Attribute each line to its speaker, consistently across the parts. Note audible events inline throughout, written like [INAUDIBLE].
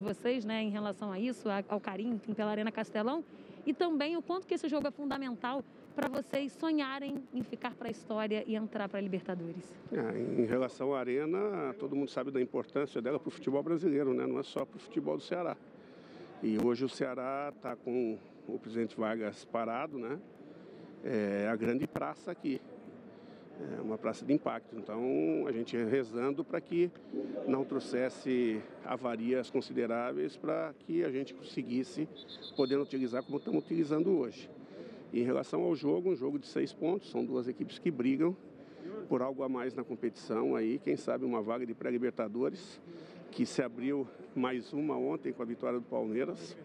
Speaker 1: vocês, né, em relação a isso, ao carinho enfim, pela Arena Castelão, e também o quanto que esse jogo é fundamental para vocês sonharem em ficar para a história e entrar para a Libertadores.
Speaker 2: É, em relação à Arena, todo mundo sabe da importância dela para o futebol brasileiro, né? não é só para o futebol do Ceará. E hoje o Ceará está com o presidente Vargas parado, né? É a grande praça aqui é uma praça de impacto. Então, a gente rezando para que não trouxesse avarias consideráveis para que a gente conseguisse poder utilizar como estamos utilizando hoje. Em relação ao jogo, um jogo de seis pontos, são duas equipes que brigam por algo a mais na competição aí, quem sabe uma vaga de pré-libertadores, que se abriu mais uma ontem com a vitória do Palmeiras.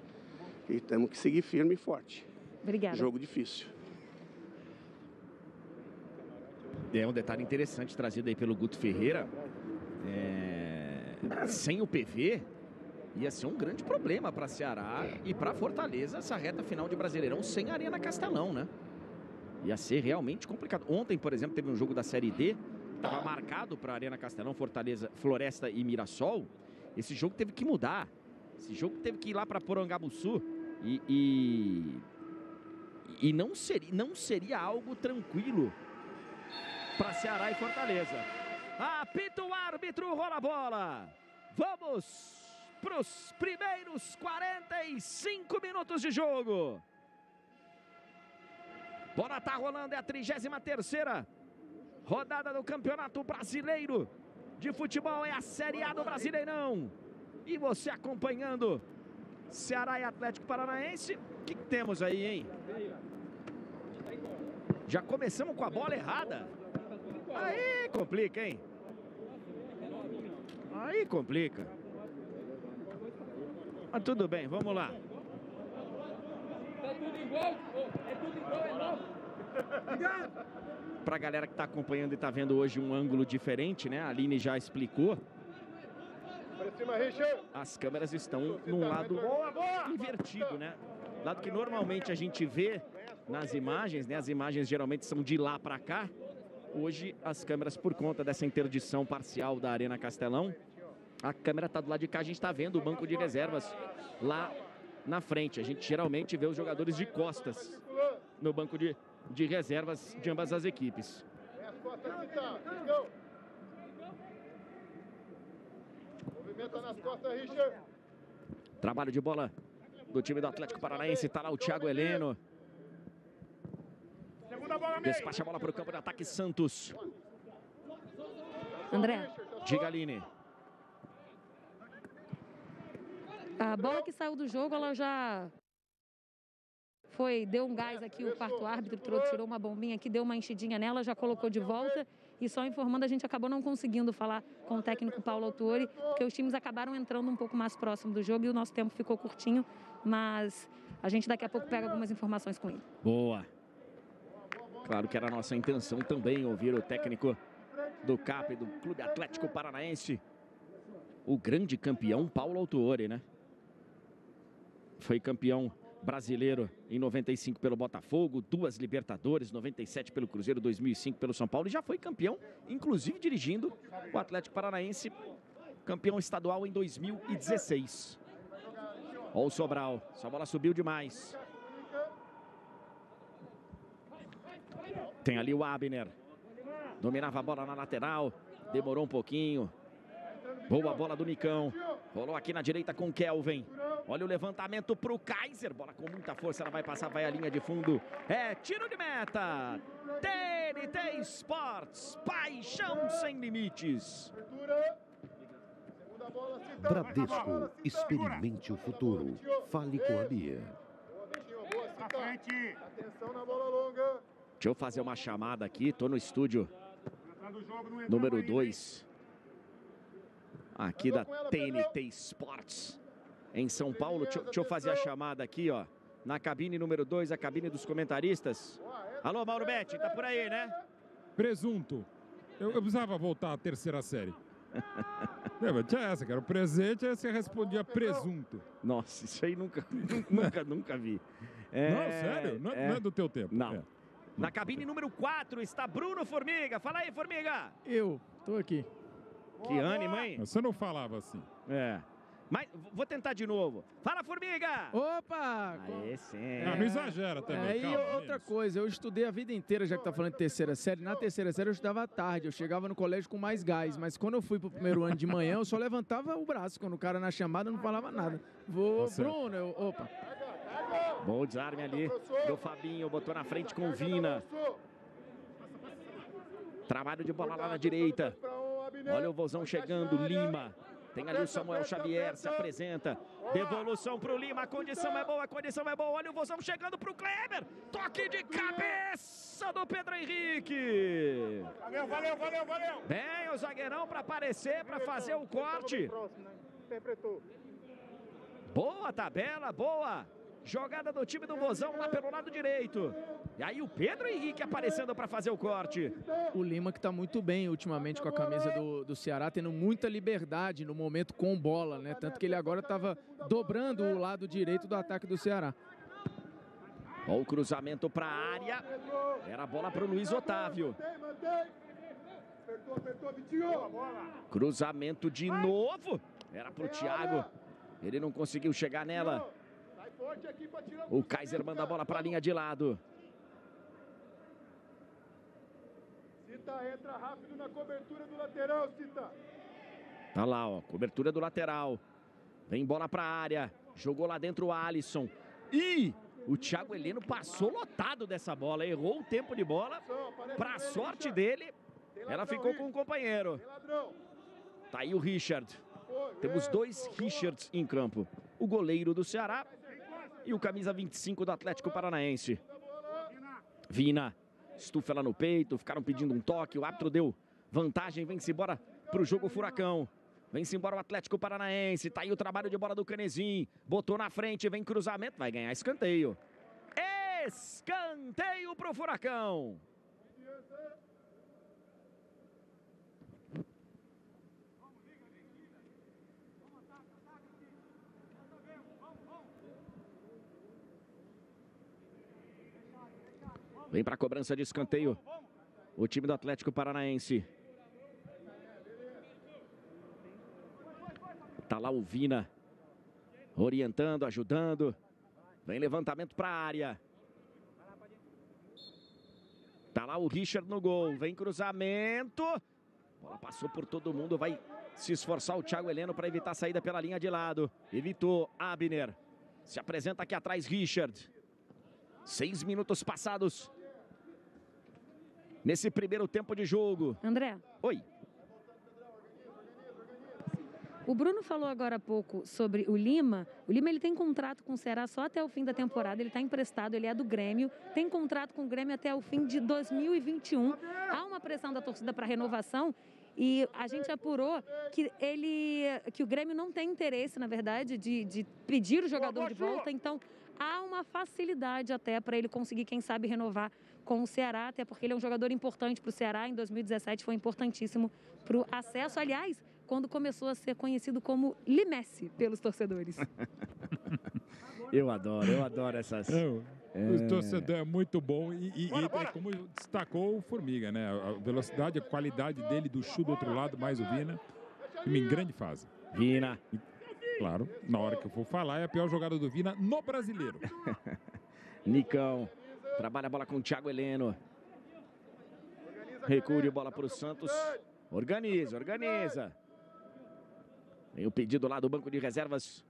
Speaker 2: E temos que seguir firme e forte.
Speaker 1: Obrigada.
Speaker 2: Jogo difícil.
Speaker 3: É um detalhe interessante trazido aí pelo Guto Ferreira. É... Sem o PV, ia ser um grande problema para Ceará e para Fortaleza essa reta final de Brasileirão sem Arena Castelão, né? Ia ser realmente complicado. Ontem, por exemplo, teve um jogo da Série D, estava marcado para Arena Castelão, Fortaleza, Floresta e Mirassol. Esse jogo teve que mudar. Esse jogo teve que ir lá para Porangabuçu e, e, e não, seria, não seria algo tranquilo para Ceará e Fortaleza. Apita o árbitro, rola a bola. Vamos para os primeiros 45 minutos de jogo. Bola tá rolando, é a 33 rodada do Campeonato Brasileiro de Futebol, é a Série A do Brasileirão. E você acompanhando Ceará e Atlético Paranaense. O que, que temos aí, hein? Já começamos com a bola errada. Aí complica, hein? Aí complica. Mas tudo bem, vamos lá. É tudo igual, é tudo igual, é novo. Pra galera que tá acompanhando e tá vendo hoje um ângulo diferente, né? A Aline já explicou. As câmeras estão num lado invertido, né? Lado que normalmente a gente vê nas imagens, né? As imagens geralmente são de lá para cá. Hoje, as câmeras, por conta dessa interdição parcial da Arena Castelão, a câmera está do lado de cá, a gente está vendo o banco de reservas lá na frente. A gente geralmente vê os jogadores de costas no banco de, de reservas de ambas as equipes. Trabalho de bola do time do Atlético Paranaense, está lá o Thiago Heleno. Despacha a bola para o campo de ataque Santos.
Speaker 1: André.
Speaker 3: Diga, Aline.
Speaker 1: A bola que saiu do jogo, ela já foi, deu um gás aqui, o quarto árbitro trouxe, tirou uma bombinha aqui, deu uma enchidinha nela, já colocou de volta. E só informando, a gente acabou não conseguindo falar com o técnico Paulo Autori, porque os times acabaram entrando um pouco mais próximo do jogo e o nosso tempo ficou curtinho. Mas a gente daqui a pouco pega algumas informações com ele.
Speaker 3: Boa. Claro que era nossa intenção também ouvir o técnico do CAP, do Clube Atlético Paranaense, o grande campeão Paulo Autuori, né? Foi campeão brasileiro em 95 pelo Botafogo, duas Libertadores, 97 pelo Cruzeiro, 2005 pelo São Paulo e já foi campeão, inclusive dirigindo o Atlético Paranaense, campeão estadual em 2016. Olha o Sobral, essa bola subiu demais. Tem ali o Abner. Dominava a bola na lateral. Demorou um pouquinho. Boa bola do Nicão. Rolou aqui na direita com o Kelvin. Olha o levantamento para o Kaiser. Bola com muita força. Ela vai passar, vai a linha de fundo. É tiro de meta. TNT Sports. Paixão sem limites.
Speaker 4: Bradesco. Experimente o futuro. Fale com a Bia.
Speaker 3: Atenção na bola longa. Deixa eu fazer uma chamada aqui, tô no estúdio número 2 aqui da TNT Sports em São Paulo. Deixa, deixa eu fazer a chamada aqui, ó, na cabine número 2, a cabine dos comentaristas. Alô, Mauro Betti, tá por aí, né?
Speaker 5: Presunto. Eu, eu precisava voltar à terceira série. [LAUGHS] é, tinha essa, cara. O presente, aí você respondia presunto.
Speaker 3: Nossa, isso aí nunca, [LAUGHS] nunca, nunca vi.
Speaker 5: É, não, sério? Não é, é, não é, do teu tempo.
Speaker 3: Não.
Speaker 5: É.
Speaker 3: Na cabine número 4 está Bruno Formiga. Fala aí, Formiga.
Speaker 6: Eu, tô aqui.
Speaker 3: Que ânimo, hein?
Speaker 5: Você não falava assim.
Speaker 3: É. Mas vou tentar de novo. Fala, Formiga!
Speaker 6: Opa!
Speaker 3: Aê, sim.
Speaker 5: Ah, não exagera também.
Speaker 6: Aí
Speaker 5: calma,
Speaker 6: outra coisa, eu estudei a vida inteira, já que tá falando de terceira série. Na terceira série eu estudava à tarde, eu chegava no colégio com mais gás, mas quando eu fui pro primeiro ano de manhã, eu só levantava o braço, quando o cara na chamada não falava nada. Vou,
Speaker 5: Tá.
Speaker 6: Bruno, eu, opa.
Speaker 3: Bom desarme ali do Fabinho, botou na frente com o Vina. Trabalho de bola lá na direita. Olha o Vozão chegando, Lima. Tem ali o Samuel Xavier, se apresenta. Devolução pro Lima, a condição é boa, a condição é boa. Olha o Vozão chegando pro Kleber. Toque de cabeça do Pedro Henrique.
Speaker 7: Valeu, valeu, valeu, valeu.
Speaker 3: Vem o zagueirão para aparecer, para fazer o corte.
Speaker 7: Interpretou.
Speaker 3: Boa tabela, boa. Jogada do time do Vozão lá pelo lado direito. E aí o Pedro Henrique aparecendo para fazer o corte.
Speaker 6: O Lima que tá muito bem ultimamente com a camisa do, do Ceará, tendo muita liberdade no momento com bola, né? Tanto que ele agora tava dobrando o lado direito do ataque do Ceará.
Speaker 3: Ó o cruzamento para a área. Era a bola para o Luiz Otávio. Cruzamento de novo. Era para o Thiago. Ele não conseguiu chegar nela. O Kaiser manda a bola para a linha de lado.
Speaker 7: Cita, entra rápido na cobertura do lateral, Cita.
Speaker 3: Tá lá, ó. Cobertura do lateral. Vem bola pra área. Jogou lá dentro o Alisson. E o Thiago Heleno passou lotado dessa bola. Errou o tempo de bola. Pra sorte dele, ela ficou com o companheiro.
Speaker 7: Tem ladrão.
Speaker 3: Tá aí o Richard. Temos
Speaker 7: É,
Speaker 3: dois. Richards em campo. O goleiro do Ceará e o camisa 25 do Atlético Paranaense. Vina. Estufa ela no peito. Ficaram pedindo um toque. O árbitro deu vantagem. Vem-se embora pro jogo Furacão. Vem-se embora o Atlético Paranaense. Tá aí o trabalho de bola do Canezin. Botou na frente. Vem cruzamento. Vai ganhar escanteio. Escanteio pro Furacão. Vem para a cobrança de escanteio. O time do Atlético Paranaense. Tá lá o Vina. Orientando, ajudando. Vem levantamento para a área. Tá lá o Richard no gol. Vem cruzamento. Bola passou por todo mundo. Vai se esforçar o Thiago Heleno para evitar a saída pela linha de lado. Evitou Abner. Se apresenta aqui atrás Richard. Seis minutos passados. Nesse primeiro tempo de jogo.
Speaker 1: André,
Speaker 3: Oi.
Speaker 1: o Bruno falou agora há pouco sobre o Lima. O Lima ele tem contrato com o Ceará só até o fim da temporada. Ele está emprestado, ele é do Grêmio. Tem contrato com o Grêmio até o fim de 2021. Há uma pressão da torcida para renovação. E a gente apurou que ele, que o Grêmio não tem interesse, na verdade, de, de pedir o jogador de volta. Então há uma facilidade até para ele conseguir, quem sabe, renovar com o Ceará, até porque ele é um jogador importante para o Ceará. Em 2017 foi importantíssimo para o acesso. Aliás, quando começou a ser conhecido como Limesse pelos torcedores. [LAUGHS]
Speaker 3: Eu adoro, eu adoro essas.
Speaker 5: É, o- O torcedor é muito bom e, e- e é como destacou o Formiga, né? A velocidade, a qualidade dele, do chute do outro lado, mais o Vina. Em grande fase.
Speaker 3: Vina.
Speaker 5: Claro, na hora que eu for falar, é a pior jogada do Vina no brasileiro. [LAUGHS]
Speaker 3: Nicão. Trabalha a bola com o Thiago Heleno. Recuo de bola para o Santos. Organiza, organiza. Vem o pedido lá do banco de reservas.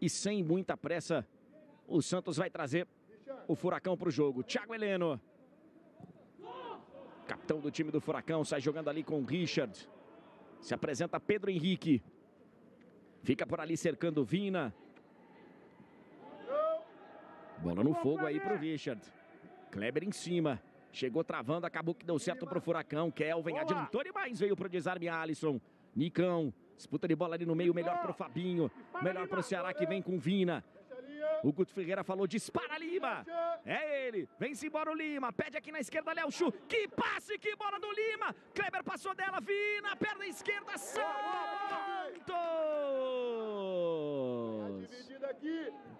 Speaker 3: E sem muita pressa, o Santos vai trazer o Furacão para o jogo. Thiago Heleno. Capitão do time do Furacão, sai jogando ali com o Richard. Se apresenta Pedro Henrique. Fica por ali cercando Vina. Bola no fogo aí pro Richard. Kleber em cima. Chegou travando, acabou que deu certo pro Furacão. Kelvin adiantou demais, veio pro desarme Alisson. Nicão. Disputa de bola ali no meio, melhor pro Fabinho. Melhor pro Ceará que vem com Vina. O Guto Ferreira falou: dispara Lima. É ele. Vem-se embora o Lima. Pede aqui na esquerda, Léo Chu. Que passe, que bola do Lima. Kleber passou dela, Vina. Perna esquerda, Santos.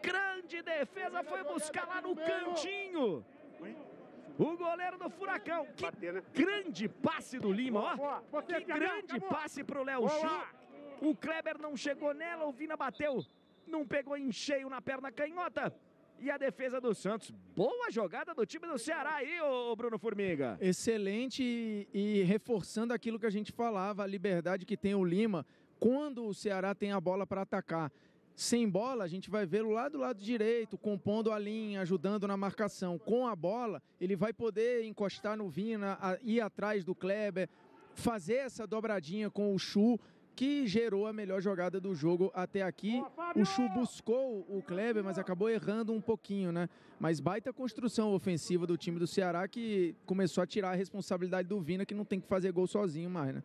Speaker 3: Grande defesa foi buscar lá no cantinho. O goleiro do Furacão. Que
Speaker 7: né?
Speaker 3: grande passe do Lima, ó. Que grande passe pro Léo Chu. O Kleber não chegou nela, o Vina bateu, não pegou em cheio na perna canhota. E a defesa do Santos. Boa jogada do time do Ceará aí, ô Bruno Formiga.
Speaker 6: Excelente e, e reforçando aquilo que a gente falava, a liberdade que tem o Lima quando o Ceará tem a bola para atacar. Sem bola, a gente vai vê-lo lá do lado direito, compondo a linha, ajudando na marcação. Com a bola, ele vai poder encostar no Vina, a- ir atrás do Kleber, fazer essa dobradinha com o Chu, que gerou a melhor jogada do jogo até aqui. O Chu buscou o Kleber, mas acabou errando um pouquinho, né? Mas baita construção ofensiva do time do Ceará que começou a tirar a responsabilidade do Vina, que não tem que fazer gol sozinho mais, né?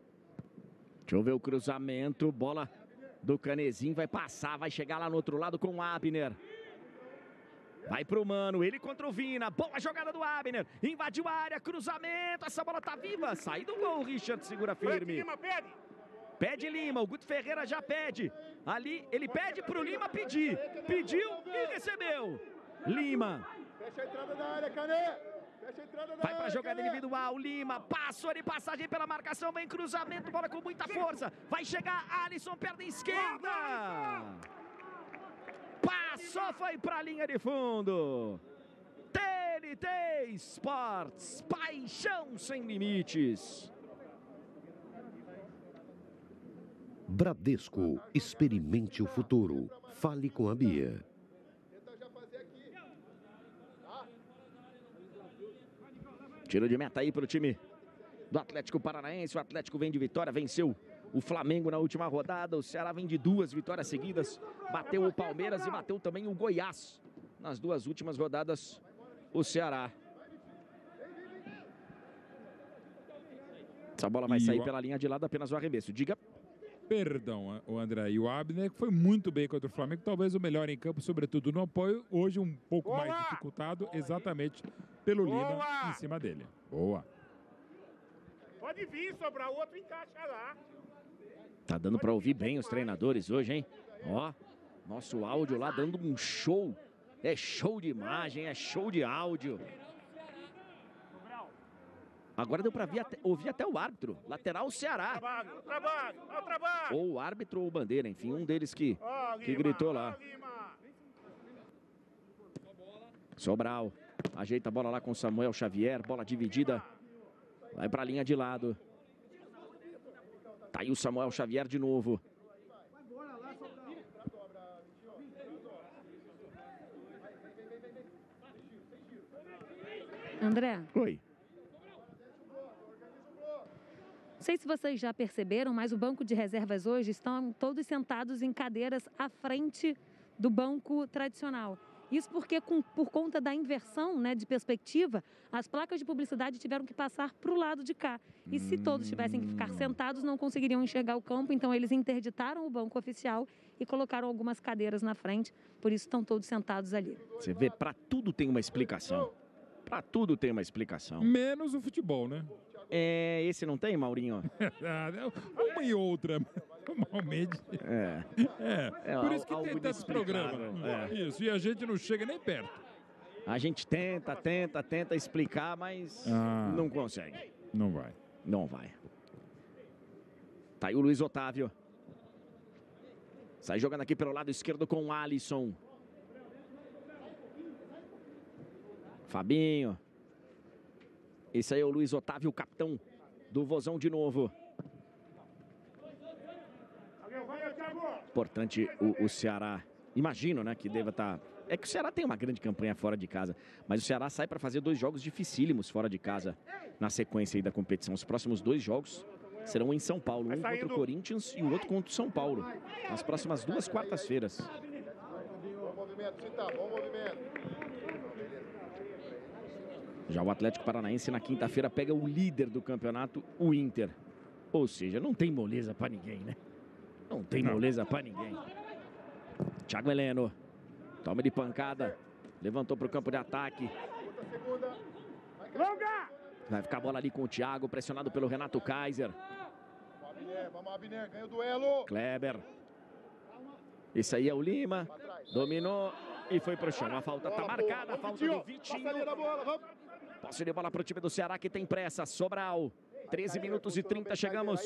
Speaker 3: Deixa eu ver o cruzamento. Bola do Canezinho vai passar, vai chegar lá no outro lado com o Abner. Vai pro Mano, ele contra o Vina. Boa jogada do Abner. Invadiu a área, cruzamento. Essa bola tá viva. Sai do gol, Richard segura firme. Pede Lima, o Guto Ferreira já pede. Ali, ele pede pro Lima pedir. Pediu e recebeu. Lima
Speaker 7: Fecha a entrada da área, Cané. A
Speaker 3: vai
Speaker 7: área.
Speaker 3: pra jogada individual. Lima passou de passagem pela marcação. Vem cruzamento, bola com muita força. Vai chegar Alisson, perna esquerda. Passou, foi pra linha de fundo. TNT Sports, paixão sem limites.
Speaker 4: Bradesco, experimente o futuro. Fale com a Bia.
Speaker 3: Tiro de meta aí pro time do Atlético Paranaense. O Atlético vem de vitória, venceu o Flamengo na última rodada. O Ceará vem de duas vitórias seguidas. Bateu o Palmeiras e bateu também o Goiás. Nas duas últimas rodadas, o Ceará. Essa bola vai sair
Speaker 5: o-
Speaker 3: pela linha de lado, apenas o arremesso. Diga.
Speaker 5: Perdão, o André. E o Abner que foi muito bem contra o Flamengo, talvez o melhor em campo, sobretudo no apoio. Hoje um pouco mais dificultado, exatamente pelo Lima
Speaker 7: Boa!
Speaker 5: em cima dele. Boa.
Speaker 7: Pode vir, sobrar outro, encaixa lá.
Speaker 3: Tá dando para ouvir bem os treinadores hoje, hein? Ó, nosso áudio lá dando um show. É show de imagem, é show de áudio. Agora deu para ouvir até o árbitro. Lateral Ceará.
Speaker 7: Trabalho, trabalho, trabalho.
Speaker 3: Ou o árbitro ou o bandeira, enfim, um deles que, que gritou lá. Sobral. Ajeita a bola lá com Samuel Xavier. Bola dividida. Vai para a linha de lado. Tá aí o Samuel Xavier de novo.
Speaker 1: André,
Speaker 3: Oi.
Speaker 1: Não sei se vocês já perceberam, mas o banco de reservas hoje estão todos sentados em cadeiras à frente do banco tradicional. Isso porque, com- por conta da inversão né, de perspectiva, as placas de publicidade tiveram que passar para o lado de cá. E se todos tivessem que ficar sentados, não conseguiriam enxergar o campo, então eles interditaram o banco oficial e colocaram algumas cadeiras na frente, por isso estão todos sentados ali.
Speaker 3: Você vê, para tudo tem uma explicação. Para tudo tem uma explicação.
Speaker 5: Menos o futebol, né?
Speaker 3: É, esse não tem, Maurinho? [LAUGHS]
Speaker 5: Uma e outra, normalmente.
Speaker 3: É.
Speaker 5: É,
Speaker 3: É,
Speaker 5: por isso que tem tanto programa.
Speaker 3: inexplicável, é.
Speaker 5: Isso, e a gente não chega nem perto.
Speaker 3: A gente tenta, tenta, tenta explicar, mas
Speaker 5: Ah.
Speaker 3: não consegue.
Speaker 5: Não vai.
Speaker 3: Não vai. Tá aí o Luiz Otávio. Sai jogando aqui pelo lado esquerdo com o Alisson. Fabinho. Esse aí é o Luiz Otávio, o capitão do Vozão de novo. Importante o, o Ceará. Imagino, né, que deva estar. É que o Ceará tem uma grande campanha fora de casa, mas o Ceará sai para fazer dois jogos dificílimos fora de casa na sequência aí da competição. Os próximos dois jogos serão em São Paulo, um contra o. Corinthians e o outro contra o São Paulo, nas próximas duas quartas-feiras.
Speaker 7: Bom movimento, Cita, bom movimento.
Speaker 3: Já o Atlético Paranaense na quinta-feira pega o líder do campeonato, o Inter. Ou seja, não tem moleza para ninguém, né? Não tem
Speaker 5: Não.
Speaker 3: moleza para ninguém. Thiago Heleno. Toma de pancada. Levantou para o campo de ataque. Vai ficar a bola ali com o Thiago, pressionado pelo Renato Kaiser.
Speaker 7: Vamos, Abner, vamos, Abner, ganha o duelo.
Speaker 3: Kleber. Esse aí é o Lima. Dominou e foi pro chão. A falta tá marcada, a falta do Vitinho. Posse de bola pro time do Ceará que tem pressa. Sobral. 13 minutos e 30 chegamos.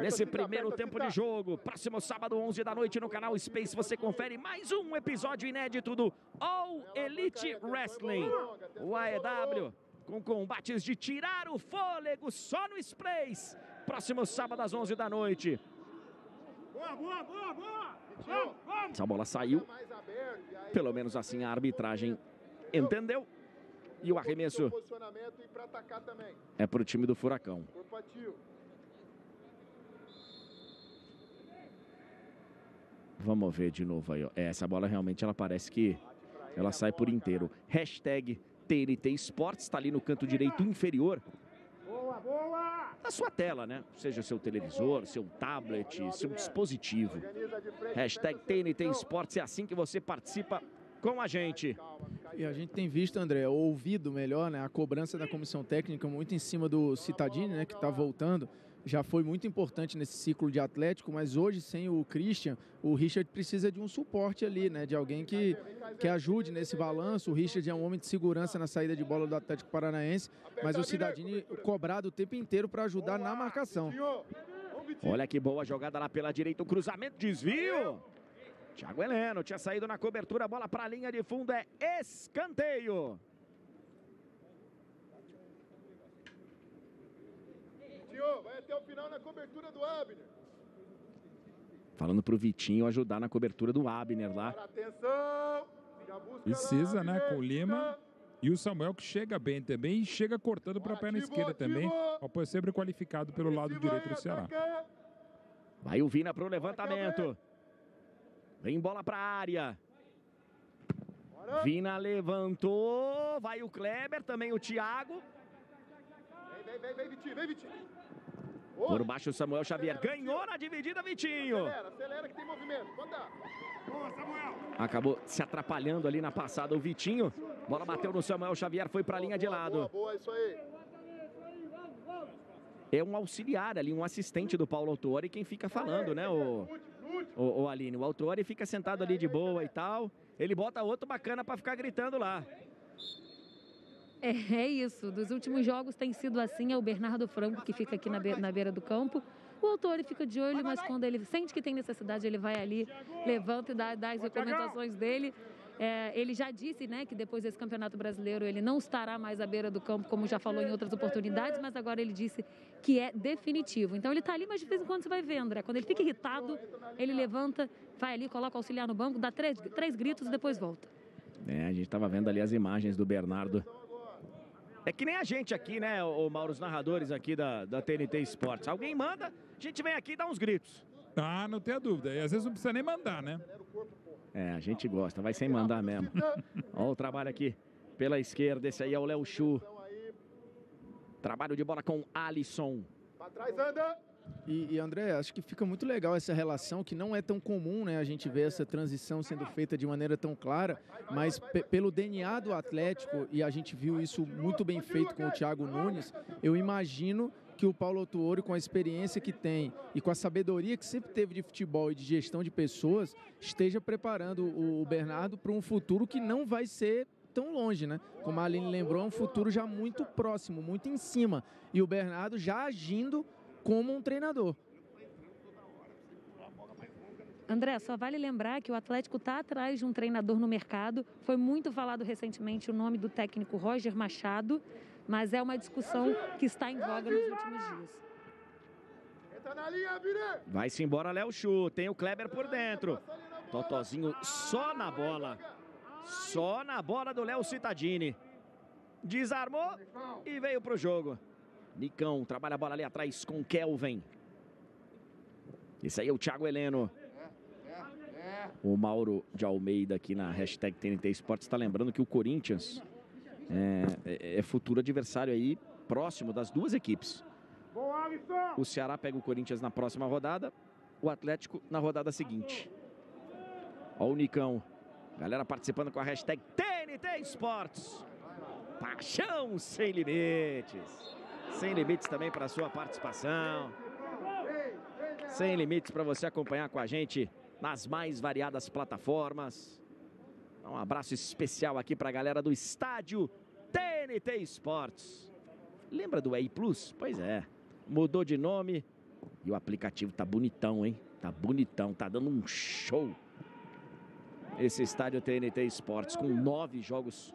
Speaker 3: Nesse primeiro tempo de jogo. Próximo sábado, 11 da noite, no canal Space, você confere mais um episódio inédito do All Elite Wrestling. O AEW com combates de tirar o fôlego só no Sprays. Próximo sábado, às 11 da noite.
Speaker 7: Boa, boa, boa, boa.
Speaker 3: Essa bola saiu.
Speaker 7: E
Speaker 3: Pelo menos assim a arbitragem entendeu. E o arremesso é para o time do Furacão. Vamos ver de novo aí. ó. É, essa bola realmente ela parece que ela sai por inteiro. Hashtag TNT Esportes está ali no canto direito inferior da sua tela, né? Seja seu televisor, seu tablet, seu dispositivo. Hashtag TNT Esportes é assim que você participa com a gente.
Speaker 6: E a gente tem visto, André, ouvido melhor, né, a cobrança da comissão técnica muito em cima do Citadini, né, que está voltando. Já foi muito importante nesse ciclo de Atlético, mas hoje, sem o Christian, o Richard precisa de um suporte ali, né? De alguém que, que ajude nesse balanço. O Richard é um homem de segurança na saída de bola do Atlético Paranaense, mas o Cidadini cobrado o tempo inteiro para ajudar na marcação.
Speaker 3: Olha que boa jogada lá pela direita, o cruzamento, desvio. Thiago Heleno tinha saído na cobertura, a bola para a linha de fundo é escanteio.
Speaker 7: Vitinho, vai até o final na cobertura do Abner.
Speaker 3: Falando pro Vitinho ajudar na cobertura do Abner lá.
Speaker 7: Para atenção.
Speaker 5: Precisa, né? Com o Lima. E o Samuel que chega bem também e chega cortando para a perna
Speaker 7: Ativo,
Speaker 5: esquerda também. Apoio sempre qualificado pelo lado direito do Ceará.
Speaker 3: Vai o Vina pro levantamento. Vem bola pra área.
Speaker 7: Bora.
Speaker 3: Vina levantou. Vai o Kleber, também o Thiago.
Speaker 7: Vem, vem, vem, vem, Vitinho, vem, Vitinho.
Speaker 3: Por baixo o Samuel Xavier. Ganhou na dividida, Vitinho.
Speaker 7: Acelera, acelera que tem movimento. Pode dar. Boa, Samuel.
Speaker 3: Acabou se atrapalhando ali na passada o Vitinho. Bola bateu no Samuel Xavier, foi pra linha de lado.
Speaker 7: Boa, boa, isso aí.
Speaker 3: É um auxiliar ali, um assistente do Paulo Autori, quem fica falando, né, o. o, o Aline. O Autori fica sentado ali de boa e tal. Ele bota outro bacana pra ficar gritando lá.
Speaker 1: É, é isso. Dos últimos jogos tem sido assim. É o Bernardo Franco que fica aqui na, be- na beira do campo. O autor ele fica de olho, mas quando ele sente que tem necessidade, ele vai ali, levanta e dá, dá as recomendações dele. É, ele já disse né, que depois desse campeonato brasileiro ele não estará mais à beira do campo, como já falou em outras oportunidades, mas agora ele disse que é definitivo. Então ele está ali, mas de vez em quando você vai ver, André. Quando ele fica irritado, ele levanta, vai ali, coloca o auxiliar no banco, dá três, três gritos e depois volta.
Speaker 3: É, a gente tava vendo ali as imagens do Bernardo. É que nem a gente aqui, né, o Mauro, os narradores aqui da, da TNT Esportes. Alguém manda, a gente vem aqui e dá uns gritos.
Speaker 5: Ah, não tenha dúvida. E às vezes não precisa nem mandar, né?
Speaker 3: É, a gente gosta, vai sem mandar mesmo. Olha o trabalho aqui pela esquerda, esse aí é o Léo Chu. Trabalho de bola com Alisson.
Speaker 7: Pra trás, anda.
Speaker 6: E, e, André, acho que fica muito legal essa relação, que não é tão comum, né? A gente ver essa transição sendo feita de maneira tão clara, mas pe- pelo DNA do Atlético, e a gente viu isso muito bem feito com o Thiago Nunes, eu imagino que o Paulo Autuori, com a experiência que tem e com a sabedoria que sempre teve de futebol e de gestão de pessoas, esteja preparando o Bernardo para um futuro que não vai ser tão longe, né? Como a Aline lembrou, é um futuro já muito próximo, muito em cima. E o Bernardo já agindo como um treinador.
Speaker 1: André, só vale lembrar que o Atlético está atrás de um treinador no mercado. Foi muito falado recentemente o nome do técnico Roger Machado, mas é uma discussão que está em voga nos últimos dias.
Speaker 3: Vai-se embora Léo Chu, tem o Kleber por dentro. Totozinho só na bola. Só na bola do Léo Cittadini. Desarmou e veio pro jogo. Nicão trabalha a bola ali atrás com Kelvin. Esse aí é o Thiago Heleno. O Mauro de Almeida aqui na hashtag TNT Esportes está lembrando que o Corinthians é, é- é futuro adversário aí próximo das duas equipes. O Ceará pega o Corinthians na próxima rodada, o Atlético na rodada seguinte. Ó o Nicão. Galera participando com a hashtag TNT Esportes. Paixão sem limites. Sem limites também para sua participação. Sem limites para você acompanhar com a gente nas mais variadas plataformas. Um abraço especial aqui para a galera do estádio TNT Esportes. Lembra do EI Plus? Pois é. Mudou de nome, E o aplicativo tá bonitão, hein? Tá bonitão, tá dando um show. Esse estádio TNT Esportes com nove jogos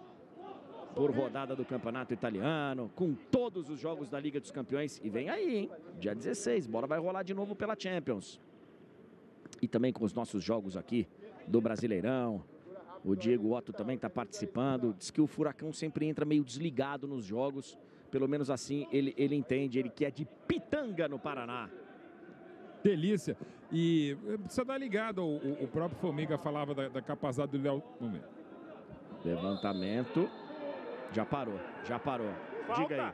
Speaker 3: por rodada do Campeonato Italiano, com todos os jogos da Liga dos Campeões. E vem aí, hein? Dia 16, bola vai rolar de novo pela Champions. E também com os nossos jogos aqui do Brasileirão. O Diego Otto também está participando. Diz que o Furacão sempre entra meio desligado nos jogos. Pelo menos assim ele, ele entende. Ele que é de Pitanga, no Paraná.
Speaker 5: Delícia. E eh, precisa dar ligado. O, o próprio Formiga falava da, da capacidade do Léo.
Speaker 3: Levantamento. Já parou, já parou. Diga aí.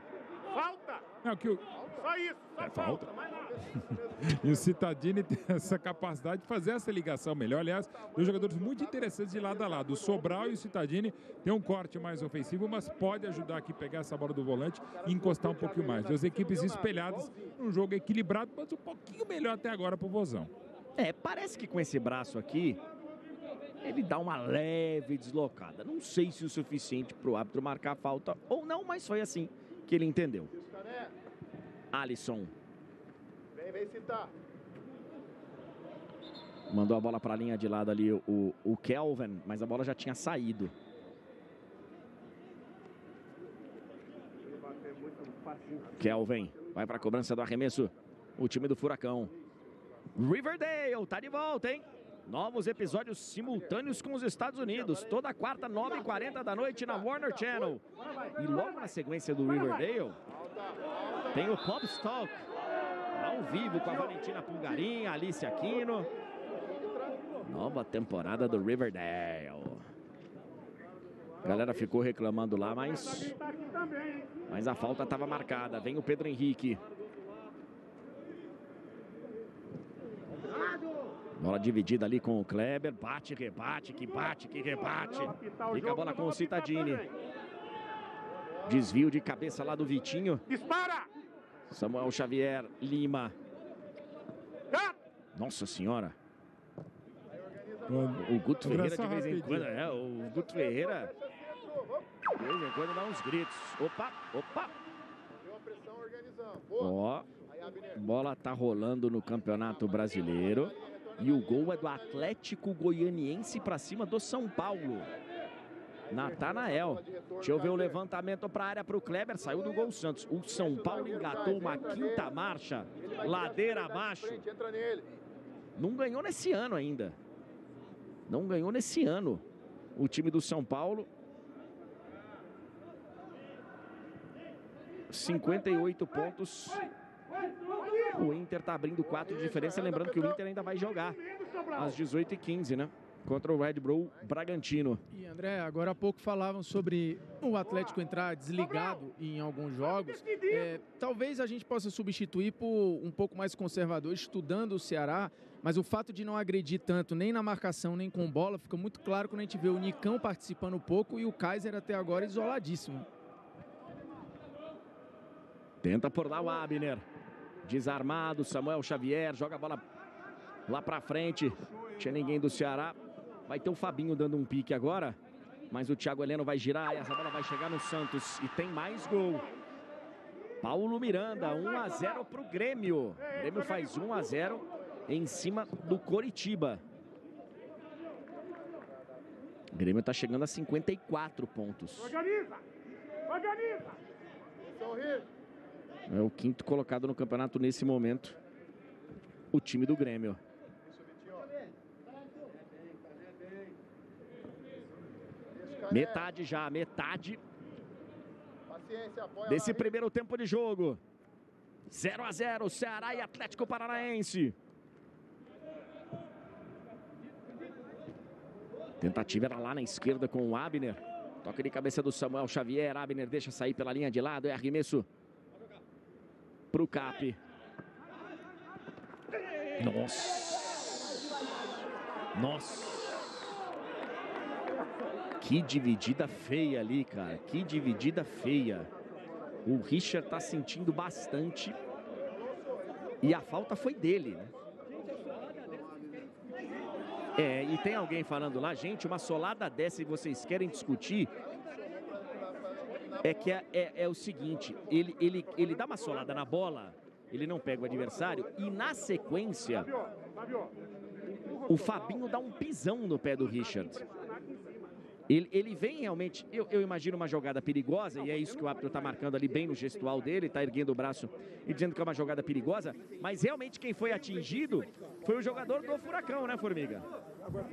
Speaker 7: Falta!
Speaker 5: Não, que o,
Speaker 7: Só isso, só
Speaker 5: É,
Speaker 7: falta. [LAUGHS]
Speaker 5: E o Citadini tem essa capacidade de fazer essa ligação melhor. Aliás, dois jogadores muito interessantes de lado a lado. O Sobral e o Citadini tem um corte mais ofensivo, mas pode ajudar aqui a pegar essa bola do volante e encostar um pouquinho mais. Duas equipes espelhadas num jogo equilibrado, mas um pouquinho melhor até agora para o Vozão.
Speaker 3: É, parece que com esse braço aqui, ele dá uma leve deslocada. Não sei se o suficiente para o árbitro marcar a falta ou não, mas foi assim que ele entendeu. Alisson
Speaker 7: vem, vem citar.
Speaker 3: mandou a bola para a linha de lado ali, o, o Kelvin, mas a bola já tinha saído. Kelvin vai para a cobrança do arremesso. O time do Furacão. Riverdale tá de volta, hein? Novos episódios simultâneos com os Estados Unidos. Toda quarta, 9h40 da noite na Warner Channel. E logo na sequência do Riverdale, tem o Pop Stock. Ao vivo com a Valentina Pungarim, Alice Aquino. Nova temporada do Riverdale. A galera ficou reclamando lá, mas, mas a falta estava marcada. Vem o Pedro Henrique. Bola dividida ali com o Kleber. Bate, rebate, que bate, que rebate. Fica a bola com o Citadini. Desvio de cabeça lá do Vitinho.
Speaker 7: Dispara!
Speaker 3: Samuel Xavier Lima. Nossa senhora. O Guto Ferreira de vez em quando, é, o Guto Ferreira de vez em quando dá uns gritos. Opa, opa. Ó, bola tá rolando no Campeonato Brasileiro. E o gol é do Atlético Goianiense para cima do São Paulo. Natanael. Deixa eu ver o levantamento para a área para o Kleber. Saiu do gol Santos. O São Paulo engatou uma quinta marcha. Ladeira abaixo. Não ganhou nesse ano ainda. Não ganhou nesse ano. O time do São Paulo. 58 pontos. O Inter tá abrindo 4 de diferença. Lembrando que o Inter ainda vai jogar às 18h15, né? Contra o Red Bull Bragantino.
Speaker 6: E André, agora há pouco falavam sobre o Atlético entrar desligado em alguns jogos. É, talvez a gente possa substituir por um pouco mais conservador, estudando o Ceará, mas o fato de não agredir tanto nem na marcação nem com bola fica muito claro quando a gente vê o Nicão participando pouco e o Kaiser até agora isoladíssimo.
Speaker 3: Tenta por lá o Abner. Desarmado, Samuel Xavier joga a bola lá pra frente. Tinha ninguém do Ceará. Vai ter o Fabinho dando um pique agora. Mas o Thiago Heleno vai girar e essa bola vai chegar no Santos. E tem mais gol. Paulo Miranda, 1 a 0 pro Grêmio. O Grêmio faz 1 a 0 em cima do Coritiba. O Grêmio tá chegando a 54 pontos.
Speaker 7: Organiza! Organiza! Sorriso.
Speaker 3: É o quinto colocado no campeonato nesse momento. O time do Grêmio. Metade já, metade desse primeiro tempo de jogo. 0 a 0 Ceará e Atlético Paranaense. Tentativa era lá na esquerda com o Abner. Toque de cabeça do Samuel Xavier. Abner deixa sair pela linha de lado. É arremesso pro Cap. Nossa. Nossa. Que dividida feia ali, cara. Que dividida feia. O Richard tá sentindo bastante. E a falta foi dele, né? É, e tem alguém falando lá, gente, uma solada dessa e vocês querem discutir. É que é, é- é o seguinte, ele, ele, ele dá uma solada na bola ele não pega o adversário e na sequência o Fabinho dá um pisão no pé do Richard. Ele, ele vem realmente, eu, eu, imagino uma jogada perigosa, e é isso que o árbitro está marcando ali bem no gestual dele, está erguendo o braço e dizendo que é uma jogada perigosa, mas realmente quem foi atingido foi o jogador do Furacão, né, Formiga?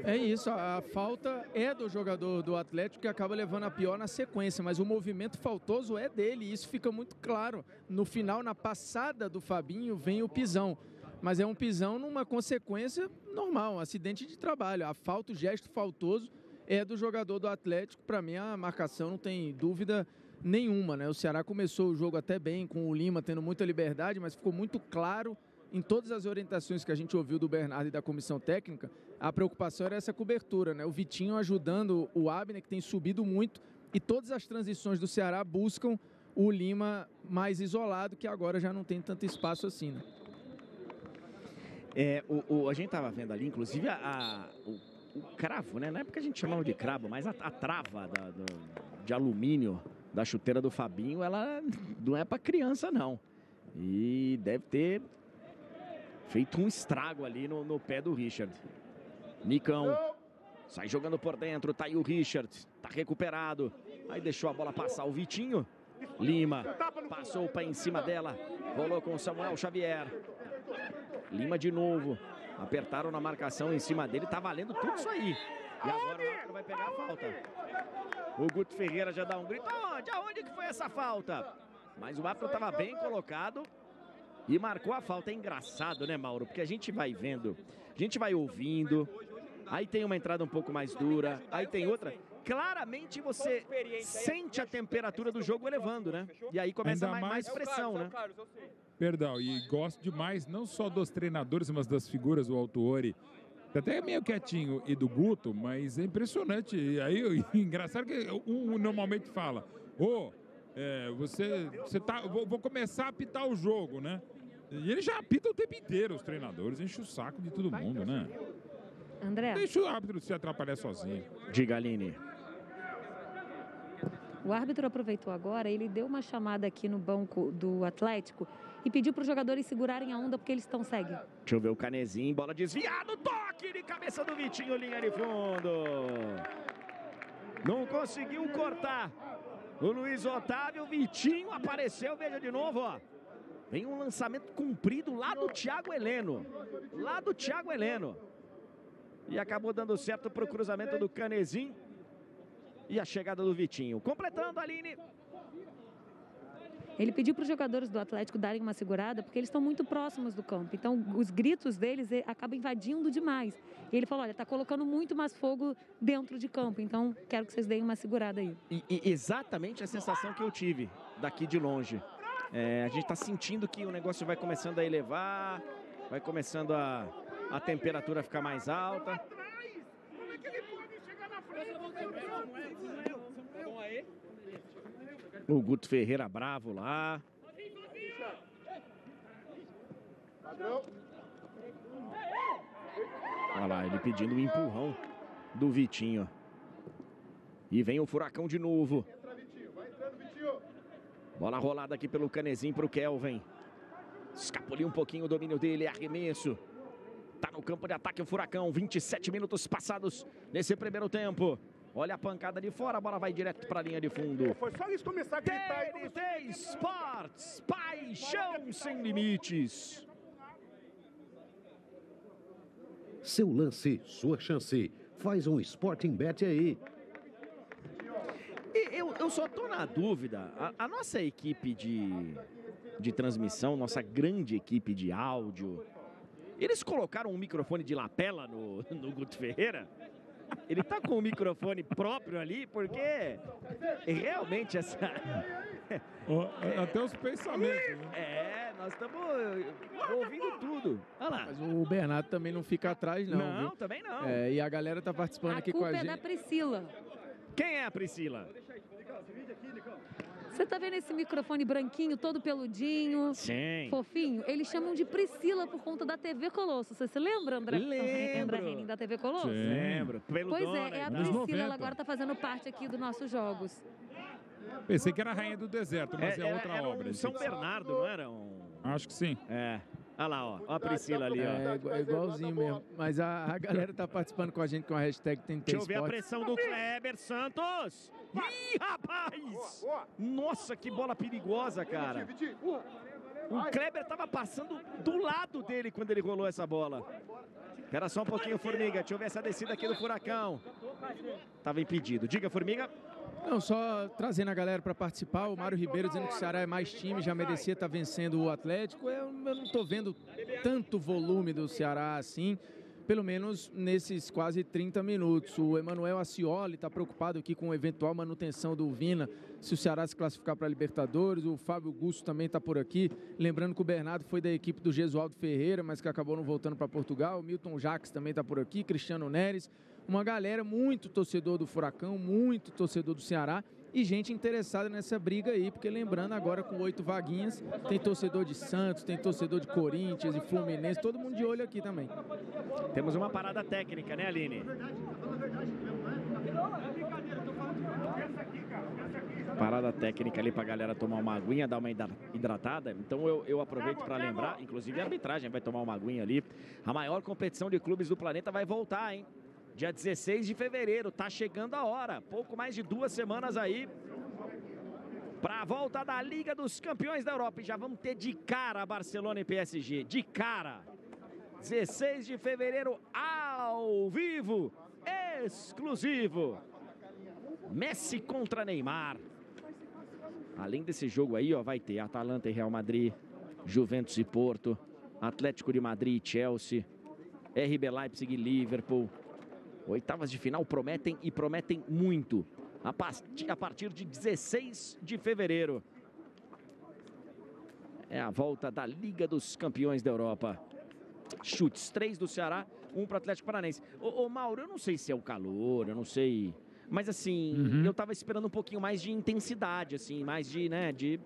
Speaker 6: É isso, a falta é do jogador do Atlético que acaba levando a pior na sequência, mas o movimento faltoso é dele, e isso fica muito claro. No final, na passada do Fabinho, vem o pisão. Mas é um pisão numa consequência normal, um acidente de trabalho. A falta, o gesto faltoso é do jogador do Atlético. Para mim, a marcação não tem dúvida nenhuma, né? O Ceará começou o jogo até bem, com o Lima tendo muita liberdade, mas ficou muito claro em todas as orientações que a gente ouviu do Bernardo e da comissão técnica, a preocupação era essa cobertura, né? O Vitinho ajudando o Abner, que tem subido muito, e todas as transições do Ceará buscam o Lima mais isolado, que agora já não tem tanto espaço assim, né?
Speaker 3: É, o, o, a gente estava vendo ali, inclusive, a, a o, o, cravo, né? Na época a gente chamava de cravo, mas a, a trava da, do, de alumínio da chuteira do Fabinho, ela não é para criança, não. E deve ter feito um estrago ali no, no pé do Richard. Nicão sai jogando por dentro, tá aí o Richard, tá recuperado. Aí deixou a bola passar o Vitinho. Lima passou para em cima dela, rolou com o Samuel Xavier. Lima de novo. Apertaram na marcação em cima dele. Tá valendo tudo isso aí. E agora o vai pegar a falta. O Guto Ferreira já dá um grito. Aonde? Aonde que foi essa falta? Mas o árbitro estava bem colocado e marcou a falta. É engraçado, né, Mauro? Porque a gente vai vendo, a gente vai ouvindo. Aí tem uma entrada um pouco mais dura, aí tem outra. Claramente você sente a temperatura do jogo elevando, né? E aí começa mais, mais pressão, né?
Speaker 5: Perdão, e gosto demais não só dos treinadores, mas das figuras do Autuori. Até meio quietinho e do Guto, mas é impressionante. E aí, [LAUGHS] engraçado que um normalmente fala: Ô, oh, é, você, você tá. Vou, vou, começar a apitar o jogo, né? E ele já apita o tempo inteiro, os treinadores, enche o saco de todo mundo, né?
Speaker 1: André.
Speaker 5: Deixa o árbitro se atrapalhar sozinho.
Speaker 3: Diga, Aline.
Speaker 1: O árbitro aproveitou agora, ele deu uma chamada aqui no banco do Atlético e pediu para os jogadores segurarem a onda porque eles estão cegos.
Speaker 3: Deixa eu ver o Canezinho, bola desviada, toque de cabeça do Vitinho, linha de fundo. Não conseguiu cortar. O Luiz Otávio, Vitinho apareceu, veja de novo, ó. Vem um lançamento comprido lá do Thiago Heleno. Lá do Thiago Heleno. E acabou dando certo para o cruzamento do Canezinho. E a chegada do Vitinho. Completando a Aline.
Speaker 1: Ele pediu para os jogadores do Atlético darem uma segurada, porque eles estão muito próximos do campo. Então, os gritos deles eh, acabam invadindo demais. E ele falou: olha, está colocando muito mais fogo dentro de campo. Então, quero que vocês deem uma segurada aí.
Speaker 3: E, e exatamente a sensação que eu tive daqui de longe. É, a gente está sentindo que o negócio vai começando a elevar, vai começando a, a temperatura ficar mais alta. O Guto Ferreira bravo lá. Olha lá, ele pedindo um empurrão do Vitinho. E vem o furacão de novo. Bola rolada aqui pelo Canezinho para o Kelvin. Escapuliu um pouquinho o domínio dele, arremesso. Tá no campo de ataque o Furacão, 27 minutos passados nesse primeiro tempo. Olha a pancada de fora, a bola vai direto para a linha de fundo.
Speaker 7: Foi só eles começar a gritar.
Speaker 3: TNT Sports, paixão sem limites.
Speaker 4: Seu lance, sua chance. Faz um Sporting Bet aí.
Speaker 3: Eu, eu só tô na dúvida. A, a, nossa equipe de, de transmissão, nossa grande equipe de áudio, eles colocaram um microfone de lapela no, no Guto Ferreira? Ele tá com o microfone próprio ali, porque realmente essa.
Speaker 5: Até os pensamentos. Né?
Speaker 3: É, nós estamos ouvindo tudo. Olha lá.
Speaker 6: Mas o Bernardo também não fica atrás, não.
Speaker 3: Não,
Speaker 6: viu?
Speaker 3: também não.
Speaker 6: É, e a galera tá participando
Speaker 1: a
Speaker 6: aqui com a gente.
Speaker 1: A culpa é da Priscila.
Speaker 3: Quem é a Priscila?
Speaker 1: Você tá vendo esse microfone branquinho, todo peludinho?
Speaker 3: Sim.
Speaker 1: Fofinho? Eles chamam de Priscila por conta da TV Colosso. Você se lembra, André?
Speaker 3: Lembro.
Speaker 1: André Henning, da TV Colosso?
Speaker 3: Sim. Lembro.
Speaker 1: Pois é, é a Priscila, ela agora tá fazendo parte aqui dos nossos jogos.
Speaker 5: Pensei que era a Rainha do Deserto, mas é, é outra
Speaker 3: era
Speaker 5: obra.
Speaker 3: Um São Bernardo, não era? Um...
Speaker 5: Acho que sim.
Speaker 3: É. Olha lá, ó. Ó a Priscila ali, ó.
Speaker 6: É, é igualzinho mesmo. Mas a, a galera tá participando com a gente com a hashtag TNT
Speaker 3: Deixa eu ver a pressão do Kleber Santos. Ih, rapaz! Nossa, que bola perigosa, cara. O Kleber tava passando do lado dele quando ele rolou essa bola. Espera só um pouquinho, Formiga. Deixa eu ver essa descida aqui do Furacão. Tava impedido. Diga, Formiga.
Speaker 6: Não, só trazendo a galera para participar. O Mário Ribeiro dizendo que o Ceará é mais time, já merecia estar vencendo o Atlético. Eu, eu não estou vendo tanto volume do Ceará assim, pelo menos nesses quase 30 minutos. O Emanuel Acioli está preocupado aqui com eventual manutenção do Vina, se o Ceará se classificar para a Libertadores. O Fábio Gusto também está por aqui. Lembrando que o Bernardo foi da equipe do Gesualdo Ferreira, mas que acabou não voltando para Portugal. O Milton Jacques também está por aqui, Cristiano Neres uma galera muito torcedor do Furacão, muito torcedor do Ceará e gente interessada nessa briga aí, porque lembrando agora com oito vaguinhas, tem torcedor de Santos, tem torcedor de Corinthians e Fluminense, todo mundo de olho aqui também.
Speaker 3: Temos uma parada técnica, né, Aline? Parada técnica ali pra galera tomar uma aguinha, dar uma hidra- hidratada. Então eu, eu aproveito para lembrar, inclusive a arbitragem vai tomar uma aguinha ali. A maior competição de clubes do planeta vai voltar, hein? Dia 16 de fevereiro, tá chegando a hora. Pouco mais de duas semanas aí para a volta da Liga dos Campeões da Europa. E já vamos ter de cara Barcelona e PSG. De cara. 16 de fevereiro, ao vivo, exclusivo. Messi contra Neymar. Além desse jogo aí, ó, vai ter Atalanta e Real Madrid, Juventus e Porto, Atlético de Madrid e Chelsea, RB Leipzig e Liverpool. Oitavas de final prometem e prometem muito. A a partir de 16 de fevereiro. É a volta da Liga dos Campeões da Europa. Chutes, três do Ceará, um para o Atlético Paranaense. Ô, ô, Mauro, eu não sei se é o calor, eu não sei. Mas assim,
Speaker 5: Uhum.
Speaker 3: eu tava esperando um pouquinho mais de intensidade, assim, mais de, né, de.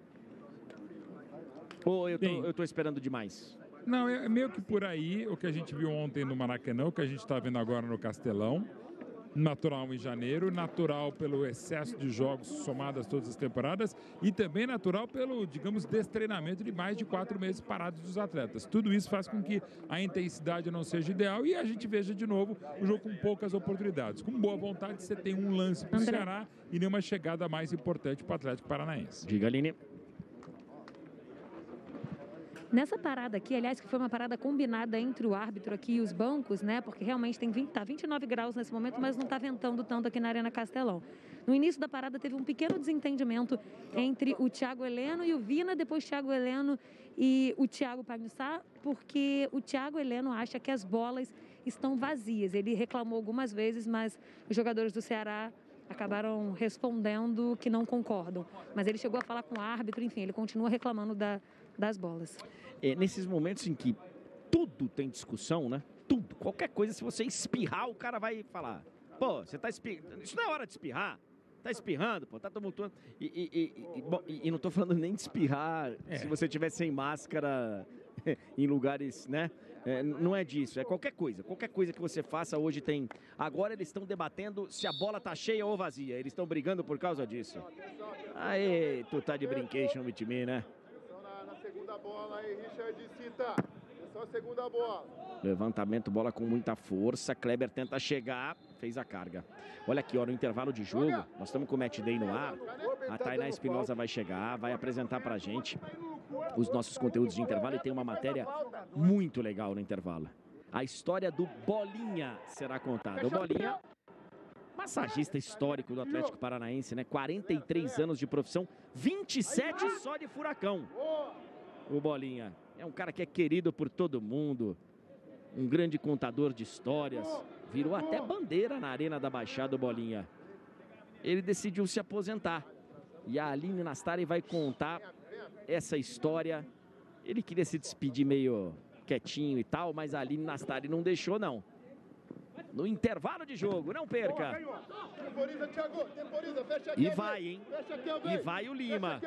Speaker 3: Ou eu tô, eu tô esperando demais?
Speaker 5: Não, é meio que por aí o que a gente viu ontem no Maracanã, o que a gente está vendo agora no Castelão. Natural em janeiro, natural pelo excesso de jogos somadas todas as temporadas e também natural pelo, digamos, destreinamento de mais de quatro meses parados dos atletas. Tudo isso faz com que a intensidade não seja ideal e a gente veja de novo o jogo com poucas oportunidades. Com boa vontade, você tem um lance para o. Ceará e nenhuma chegada mais importante para o Atlético Paranaense.
Speaker 3: Diga, Aline.
Speaker 1: Nessa parada aqui, aliás, que foi uma parada combinada entre o árbitro aqui e os bancos, né? Porque realmente tem 20, tá 29 graus nesse momento, mas não está ventando tanto aqui na Arena Castelão. No início da parada teve um pequeno desentendimento entre o Thiago Heleno e o Vina, depois Thiago Heleno e o Thiago Pagnissá, porque o Thiago Heleno acha que as bolas estão vazias. Ele reclamou algumas vezes, mas os jogadores do Ceará acabaram respondendo que não concordam. Mas ele chegou a falar com o árbitro, enfim, ele continua reclamando da, das bolas.
Speaker 3: É, nesses momentos em que tudo tem discussão, né? Tudo. Qualquer coisa, se você espirrar, o cara vai falar. Pô, você tá espirrando. Isso não é hora de espirrar. Tá espirrando, pô, tá tumultuando. E, e, e, e, bom, e- e não tô falando nem de espirrar se você tiver sem máscara [LAUGHS] em lugares, né? É, não é disso, é qualquer coisa. Qualquer coisa que você faça hoje tem. Agora eles estão debatendo se a bola tá cheia ou vazia. Eles estão brigando por causa disso. Aê, tu tá de brincation with me, né?
Speaker 7: Bola aí, Richard Cita. Atenção a segunda bola.
Speaker 3: Levantamento, bola com muita força. Kleber tenta chegar, fez a carga. Olha aqui, ó, no intervalo de jogo, nós estamos com o Match Day no ar. A Tainá Espinosa vai chegar, vai apresentar pra gente os nossos conteúdos de intervalo e tem uma matéria muito legal no intervalo. A história do Bolinha será contada. O Bolinha, massagista histórico do Atlético Paranaense, né? 43 anos de profissão, 27 só de furacão. O Bolinha é um cara que é querido por todo mundo, um grande contador de histórias, virou até bandeira na Arena da Baixada, o Bolinha. Ele decidiu se aposentar. E a Aline Nastari vai contar essa história. Ele queria se despedir meio quietinho e tal, mas a Aline Nastari não deixou, não. No intervalo de jogo, não perca. E vai, hein? E vai o Lima.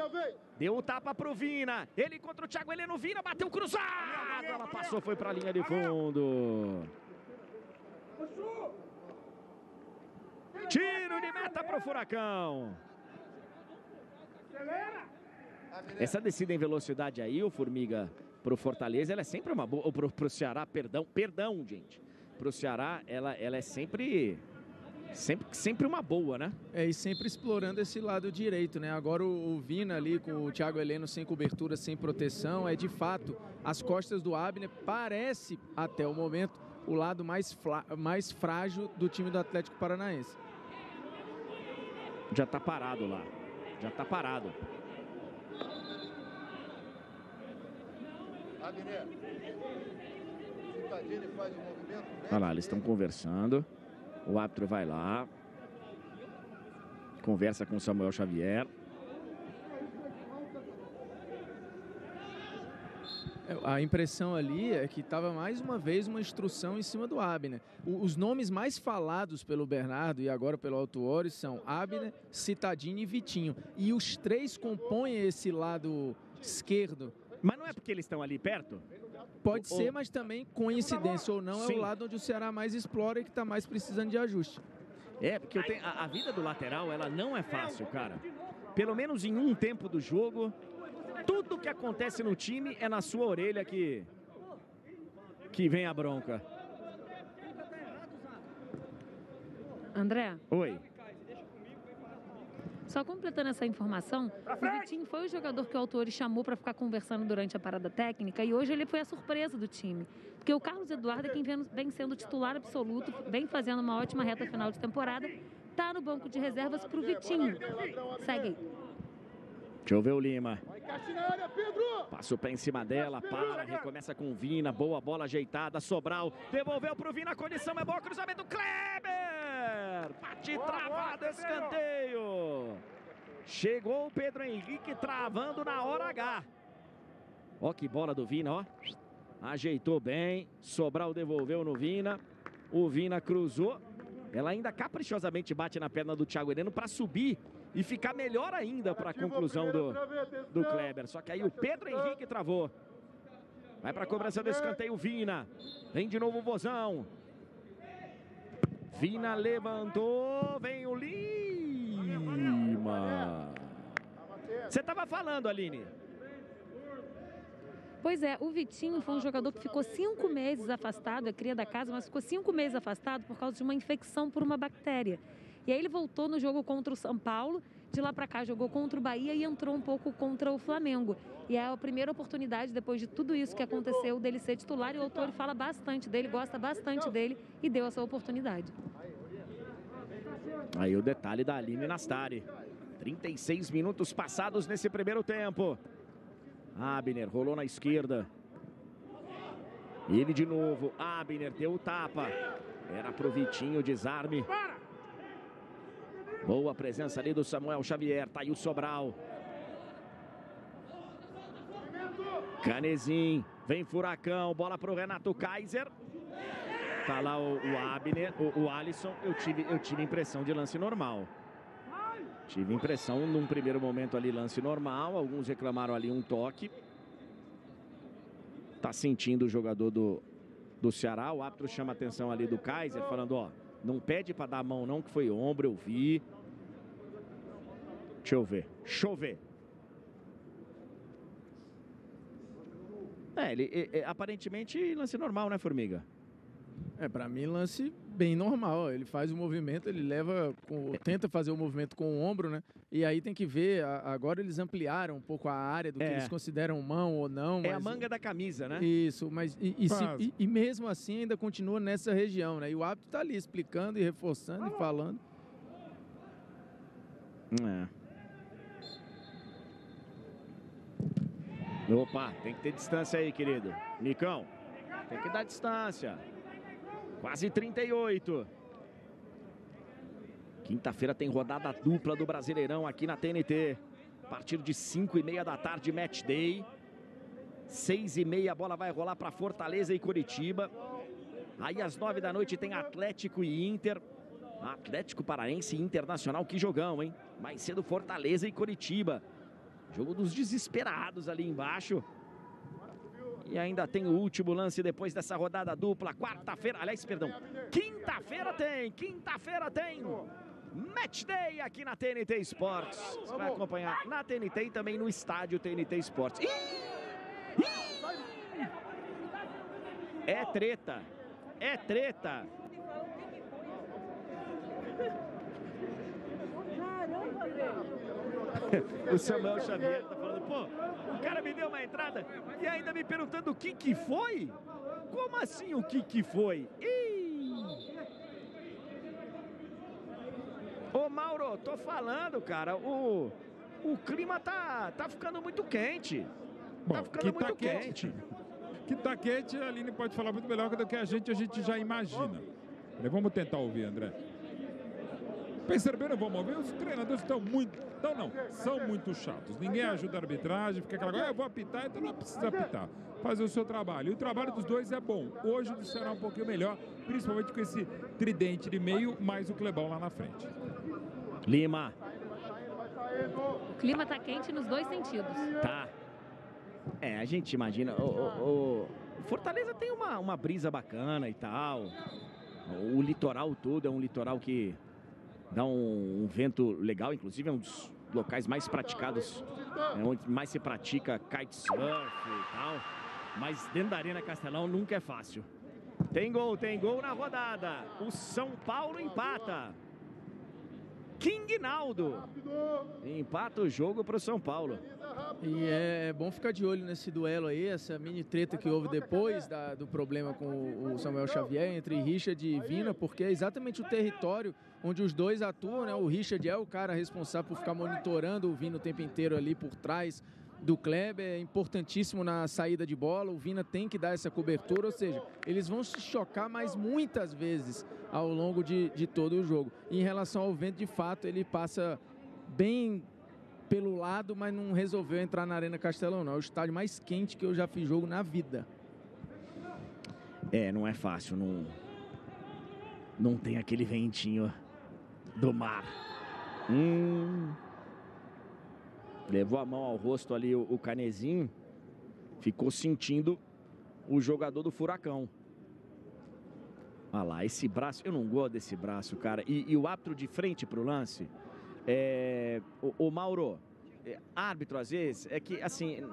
Speaker 3: Deu o tapa pro Vina. Ele contra o Thiago Heleno. Vina bateu cruzado. Ela passou, foi pra linha de fundo. Tiro de meta pro Furacão. Essa descida em velocidade aí, o Formiga, pro Fortaleza, ela é sempre uma boa. Ou pro, pro Ceará, perdão, perdão, gente. Pro Ceará, ela, ela é sempre. Sempre, sempre uma boa, né?
Speaker 6: É, e sempre explorando esse lado direito, né? Agora o, o Vina ali com o Thiago Heleno sem cobertura, sem proteção, é de fato, as costas do Abner parece, até o momento, o lado mais, fla- mais frágil do time do Atlético Paranaense.
Speaker 3: Já tá parado lá. Já tá parado.
Speaker 7: Abner. Citadini faz o movimento.
Speaker 3: Olha lá, eles estão conversando. O árbitro vai lá. Conversa com o Samuel Xavier.
Speaker 6: É, A impressão ali é que estava mais uma vez uma instrução em cima do Abner. Os nomes mais falados pelo Bernardo e agora pelo Altuori são Abner, Citadini e Vitinho. E os três compõem esse lado esquerdo.
Speaker 3: Mas não é porque eles estão ali perto?
Speaker 6: Pode
Speaker 3: O-
Speaker 6: ser, mas também, coincidência ou não, é
Speaker 3: Sim.
Speaker 6: o lado onde o Ceará mais explora e que está mais precisando de ajuste.
Speaker 3: É, porque eu tenho, a, a vida do lateral, ela não é fácil, cara. Pelo menos em um tempo do jogo, tudo que acontece no time é na sua orelha que, que vem a bronca.
Speaker 1: André,
Speaker 3: Oi.
Speaker 1: Só completando essa informação, o Vitinho foi o jogador que o autor chamou para ficar conversando durante a parada técnica e hoje ele foi a surpresa do time. Porque o Carlos Eduardo é quem vem, vem sendo titular absoluto, vem fazendo uma ótima reta final de temporada, tá no banco de reservas para o Vitinho. Segue aí.
Speaker 3: Deixa eu ver o Lima. Passa o pé em cima dela, para, recomeça com o Vina, boa bola ajeitada, Sobral, devolveu pro Vina, a condição é boa, cruzamento, Kleber! Bate travado, escanteio! Chegou o Pedro Henrique travando na hora H. Ó que bola do Vina, ó. Ajeitou bem, Sobral devolveu no Vina, o Vina cruzou. Ela ainda caprichosamente bate na perna do Thiago Heleno para subir e ficar melhor ainda para a conclusão do, do Kleber. Só que aí o Pedro Henrique travou. Vai para a cobrança do escanteio, Vina. Vem de novo o Vozão. Vina levantou, vem o Lima. Você estava falando, Aline.
Speaker 1: Pois é, o Vitinho foi um jogador que ficou cinco meses afastado, é cria da casa, mas ficou cinco meses afastado por causa de uma infecção por uma bactéria. E aí ele voltou no jogo contra o São Paulo, de lá para cá jogou contra o Bahia e entrou um pouco contra o Flamengo. E é a primeira oportunidade, depois de tudo isso que aconteceu, dele ser titular. E o autor fala bastante dele, gosta bastante dele e deu essa oportunidade.
Speaker 3: Aí o detalhe da Aline Nastari. 36 minutos passados nesse primeiro tempo. Abner rolou na esquerda. Ele de novo. Abner deu o tapa. Era pro Vitinho, desarme. Boa presença ali do Samuel Xavier. Tá aí o Sobral. Canezin. Vem Furacão. Bola pro Renato Kaiser. Tá lá o, o Abner, o, o Alisson. Eu tive, eu tive impressão de lance normal. Tive impressão num primeiro momento ali lance normal. Alguns reclamaram ali um toque. Tá sentindo o jogador do, do Ceará. O árbitro chama a atenção ali do Kaiser, falando: ó, não pede para dar a mão, não, que foi ombro, eu vi. Deixa eu ver. Deixa eu ver. É, ele, é, é, aparentemente lance normal, né, Formiga?
Speaker 6: É, pra mim, lance bem normal. Ele faz o movimento, ele leva, com- tenta fazer o movimento com o ombro, né? E aí tem que ver, a- agora eles ampliaram um pouco a área do que
Speaker 3: É.
Speaker 6: eles consideram mão ou não.
Speaker 3: É a manga da camisa, né?
Speaker 6: Isso, mas e, e se- e- e mesmo assim ainda continua nessa região, né? E o árbitro tá ali explicando e reforçando e falando.
Speaker 3: É. Opa, tem que ter distância aí, querido. Nicão, tem que dar distância. Quase 38. Quinta-feira tem rodada dupla do Brasileirão aqui na TNT. A partir de 5 e meia da tarde, match day. 6 e meia, a bola vai rolar para Fortaleza e Curitiba. Aí às 9 da noite tem Atlético e Inter. Atlético Paraense e Internacional, que jogão, hein? Mais cedo Fortaleza e Curitiba. Jogo dos desesperados ali embaixo. E ainda tem o último lance depois dessa rodada dupla. Quarta-feira, aliás, perdão. Quinta-feira tem, quinta-feira tem. Match Day aqui na TNT Esportes. Você vai acompanhar na TNT e também no estádio TNT Esportes. Ih! Ih! É treta. É treta. [LAUGHS] o Samuel Xavier tá falando, pô, o cara me deu uma entrada e ainda me perguntando o que que foi? Como assim o que que foi? Ih! Ô Mauro, tô falando, cara, o, o clima tá, tá ficando muito quente. Tá
Speaker 5: Bom,
Speaker 3: ficando
Speaker 5: que
Speaker 3: muito
Speaker 5: tá quente. Que tá quente, a Aline pode falar muito melhor do que a gente, a gente já imagina. Vamos tentar ouvir, André. Perceberam, vamos ouvir? Os treinadores estão muito. Não, não, são muito chatos. Ninguém ajuda a arbitragem, fica aquela coisa, ah, eu vou apitar, então não precisa apitar. Fazer o seu trabalho. E o trabalho dos dois é bom. Hoje o será um pouquinho melhor, principalmente com esse tridente de meio, mais o Clebão lá na frente.
Speaker 3: Lima.
Speaker 1: O clima tá quente nos dois sentidos.
Speaker 3: Tá. É, a gente imagina. O, o- o Fortaleza tem uma, uma brisa bacana e tal. O litoral todo é um litoral que dá um, um vento legal, inclusive é um dos locais mais praticados, é onde mais se pratica kitesurf e tal. Mas dentro da Arena Castelão nunca é fácil. Tem gol, tem gol na rodada. O São Paulo empata. King Naldo empata o jogo para o São Paulo.
Speaker 6: E é bom ficar de olho nesse duelo aí, essa mini treta que houve depois da- do problema com o Samuel Xavier entre Richard e Vina, porque é exatamente o território onde os dois atuam, né? O Richard é o cara responsável por ficar monitorando o Vina o tempo inteiro ali por trás do Kleber, é importantíssimo na saída de bola, o Vina tem que dar essa cobertura, ou seja, eles vão se chocar mais muitas vezes ao longo de, de todo o jogo. E em relação ao vento, de fato, ele passa bem pelo lado, mas não resolveu entrar na Arena Castelão, não. É o estádio mais quente que eu já fiz jogo na vida.
Speaker 3: É, não é fácil, não. Não tem aquele ventinho do mar. Hum. Levou a mão ao rosto ali o, o Canezinho. Ficou sentindo o jogador do Furacão. Olha lá, esse braço, eu não gosto desse braço, cara. E, e o árbitro de frente pro lance, é, o, o Mauro, é, árbitro às vezes, é que assim,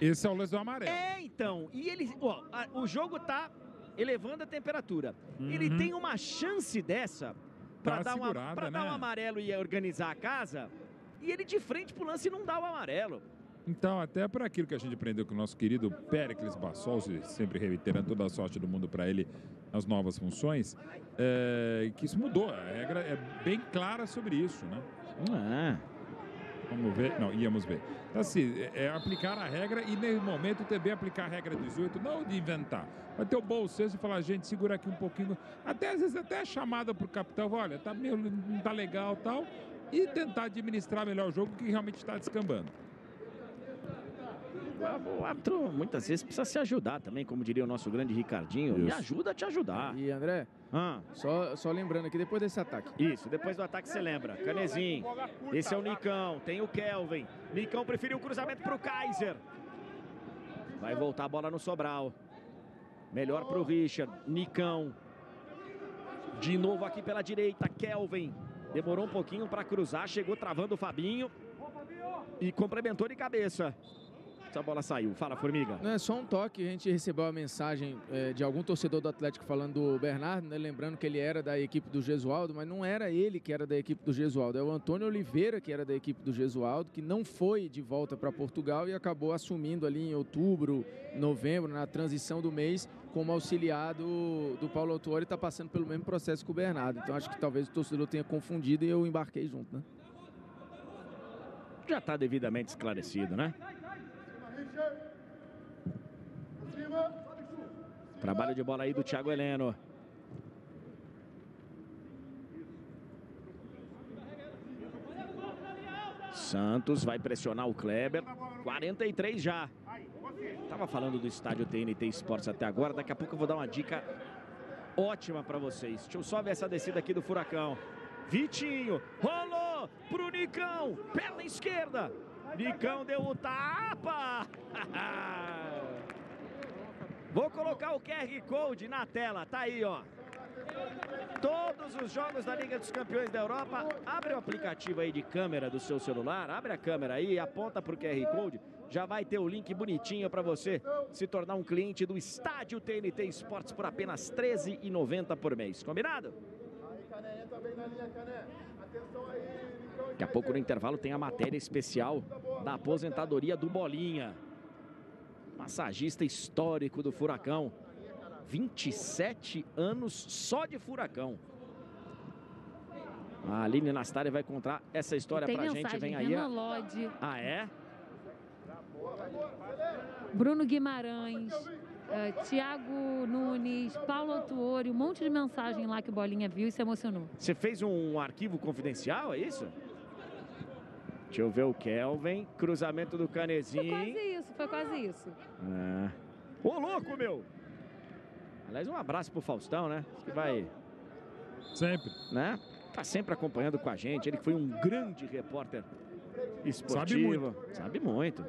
Speaker 5: Esse é o lance do amarelo.
Speaker 3: é, então. E ele. Ó, o jogo tá elevando a temperatura. Ele
Speaker 5: Uhum.
Speaker 3: tem uma chance dessa pra,
Speaker 5: Tá
Speaker 3: dar, uma, pra dar
Speaker 5: né?
Speaker 3: um amarelo e organizar a casa. E ele de frente pro lance não dá o amarelo.
Speaker 5: Então, até por aquilo que a gente aprendeu com o nosso querido Pericles Bassol, se- sempre reiterando toda a sorte do mundo para ele nas novas funções, é, que isso mudou. A regra é bem clara sobre isso, né?
Speaker 3: Ah,
Speaker 5: Vamos ver. Não, íamos ver. Então, assim, é, é aplicar a regra e, nesse momento, também aplicar a regra 18, não de inventar. Vai ter o bom senso e falar, gente, segura aqui um pouquinho. Até, às vezes, até a chamada pro capitão, olha, tá meio, não tá legal tal. E tentar administrar melhor o jogo que realmente está descambando.
Speaker 3: o árbitro muitas vezes precisa se ajudar também, como diria o nosso grande Ricardinho. Me
Speaker 5: Isso.
Speaker 3: ajuda a te ajudar.
Speaker 6: E André,
Speaker 3: Ah,
Speaker 6: só, só lembrando aqui, depois desse ataque,
Speaker 3: isso, depois do ataque você lembra. Canezinho. Esse é o Nicão. Tem o Kelvin. Nicão preferiu o cruzamento pro Kaiser. Vai voltar a bola no Sobral. Melhor pro Richard. Nicão. De novo aqui pela direita. Kelvin. Demorou um pouquinho para cruzar. Chegou travando o Fabinho. E complementou de cabeça. Essa bola saiu. Fala, Formiga.
Speaker 6: não é só um toque, a gente recebeu a mensagem eh, de algum torcedor do Atlético falando do Bernardo, né, lembrando que ele era da equipe do Gesualdo, mas não era ele que era da equipe do Gesualdo, é o Antônio Oliveira que era da equipe do Gesualdo, que não foi de volta para Portugal e acabou assumindo ali em outubro, novembro, na transição do mês, como auxiliar do, do Paulo Autuori e está passando pelo mesmo processo que o Bernardo. Então acho que talvez o torcedor tenha confundido e eu embarquei junto, né?
Speaker 3: Já está devidamente esclarecido, né? Trabalho de bola aí do Thiago Heleno. Santos vai pressionar o Kleber. 43 já. Tava falando do estádio TNT Esportes até agora. Daqui a pouco eu vou dar uma dica ótima para vocês. Deixa eu só ver essa descida aqui do Furacão. Vitinho, rolou pro Nicão, perna esquerda. Nicão deu o tapa. [LAUGHS] Vou colocar o QR Code na tela, tá aí, ó. Todos os jogos da Liga dos Campeões da Europa, abre o aplicativo aí de câmera do seu celular, abre a câmera aí, aponta para o QR Code, já vai ter o link bonitinho para você se tornar um cliente do Estádio TNT Esportes por apenas R$ 13,90 por mês. Combinado? Daqui a pouco no intervalo tem a matéria especial da aposentadoria do Bolinha. Massagista histórico do Furacão. 27 anos só de Furacão. A Aline Nastari vai contar essa história pra gente.
Speaker 1: mensagem,
Speaker 3: Vem aí.
Speaker 1: Renan Lodge,
Speaker 3: Ah, é?
Speaker 1: Bruno Guimarães, eh, Tiago Nunes, Paulo Autuori, um monte de mensagem lá que o Bolinha viu e se emocionou.
Speaker 3: Você fez um arquivo confidencial, é isso? Deixa eu ver o Kelvin. Cruzamento do
Speaker 1: Foi
Speaker 3: Canezinho.
Speaker 1: quase isso, foi quase isso.
Speaker 3: É. Ô, louco, meu! Aliás, um abraço pro Faustão, né? Que vai,
Speaker 5: Sempre.
Speaker 3: né? Tá sempre acompanhando com a gente. Ele que foi um grande repórter esportivo. Sabe muito.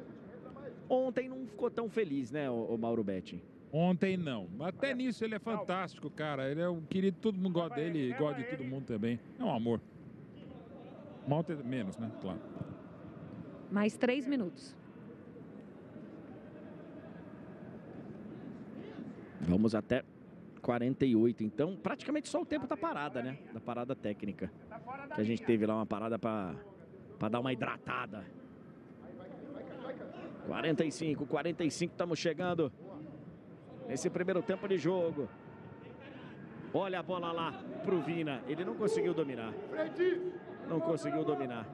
Speaker 3: Ontem não ficou tão feliz, né, o, Mauro Betti?
Speaker 5: Ontem não. Até nisso ele é fantástico, cara. Ele é um querido, todo mundo gosta dele e gosta de todo mundo também. É um amor. Ontem menos, né? Claro.
Speaker 1: Mais três minutos.
Speaker 3: Vamos até 48, então praticamente só o tempo da parada, né? Da parada técnica. Que a gente teve lá uma parada para dar uma hidratada. 45, 45, estamos chegando nesse primeiro tempo de jogo. Olha a bola lá pro Vina. Ele não conseguiu dominar. Não conseguiu dominar.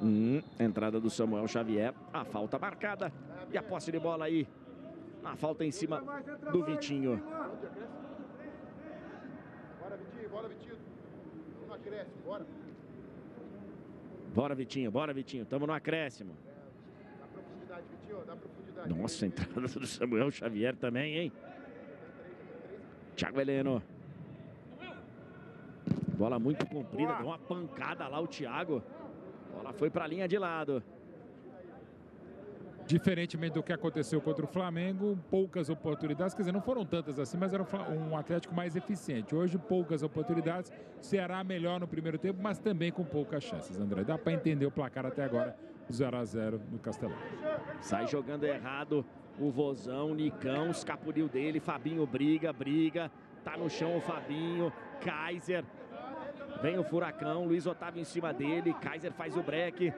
Speaker 3: Hum, entrada do Samuel Xavier. A falta marcada. E a posse de bola aí. A falta em cima do Vitinho.
Speaker 7: Bora, Vitinho, bora, Vitinho. Não acresce, bora.
Speaker 3: Bora, Vitinho, bora, Vitinho. Tamo no acréscimo.
Speaker 7: Dá profundidade, Vitinho, dá profundidade.
Speaker 3: Nossa, entrada do Samuel Xavier também, hein? Thiago Heleno. Bola muito comprida, deu uma pancada lá o Thiago. Bola foi pra linha de lado.
Speaker 5: Diferentemente do que aconteceu contra o Flamengo, poucas oportunidades, quer dizer, não foram tantas assim, mas era um Atlético mais eficiente. Hoje, poucas oportunidades, Ceará melhor no primeiro tempo, mas também com poucas chances, André. Dá para entender o placar até agora, 0 a 0 no Castelão.
Speaker 3: Sai jogando errado o Vozão, Nicão, escapuliu dele, Fabinho briga, briga. Tá no chão o Fabinho, Kaiser. Vem o Furacão, Luiz Otávio em cima dele, Kaiser faz o break.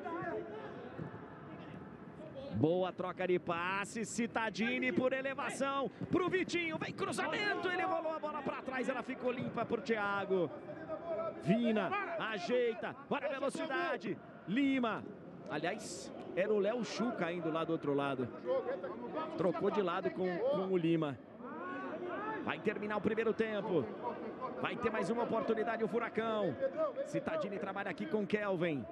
Speaker 3: Boa troca de passe, Citadini por elevação pro Vitinho, vem cruzamento, ele rolou a bola para trás, ela ficou limpa pro Thiago. Vina, ajeita, olha a velocidade, Lima. Aliás, era o Léo Chu caindo lá do outro lado. Trocou de lado com, com o Lima. Vai terminar o primeiro tempo. Vai ter mais uma oportunidade o Furacão. Citadini trabalha aqui com Kelvin.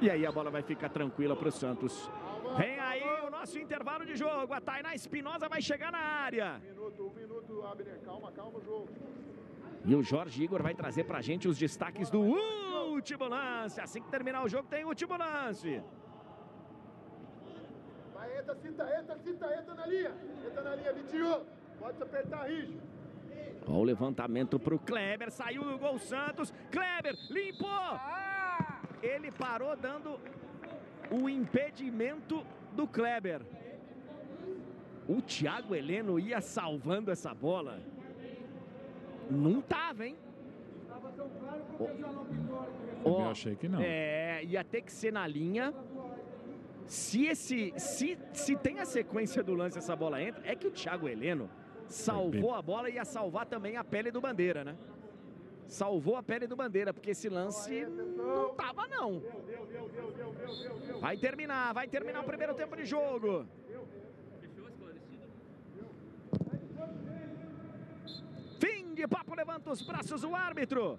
Speaker 3: E aí a bola vai ficar tranquila para o Santos. Vem aí o nosso intervalo de jogo. A Tainá Espinosa vai chegar na área.
Speaker 7: Um minuto, um minuto, Abner. Calma, calma o jogo.
Speaker 3: E o Jorge Igor vai trazer pra gente os destaques do último lance. Assim que terminar o jogo, tem o último lance.
Speaker 7: Vai, entra, Cita, entra, Cita, entra na linha. Entra na linha, Vitinho. Pode se apertar, Rijo.
Speaker 3: Ó, o levantamento pro Kleber. Saiu no gol Santos. Kleber limpou. Ele parou dando o impedimento do Kleber. O Thiago Heleno ia salvando essa bola. Não tava, hein? Ó,
Speaker 5: Eu achei que não.
Speaker 3: É, ia ter que ser na linha. Se esse, se, se tem a sequência do lance essa bola entra, é que o Thiago Heleno salvou a bola e ia salvar também a pele do Bandeira, né? Salvou a pele do Bandeira, porque esse lance não tava não. Vai terminar, vai terminar o primeiro tempo de jogo. Fim de papo, levanta os braços o árbitro.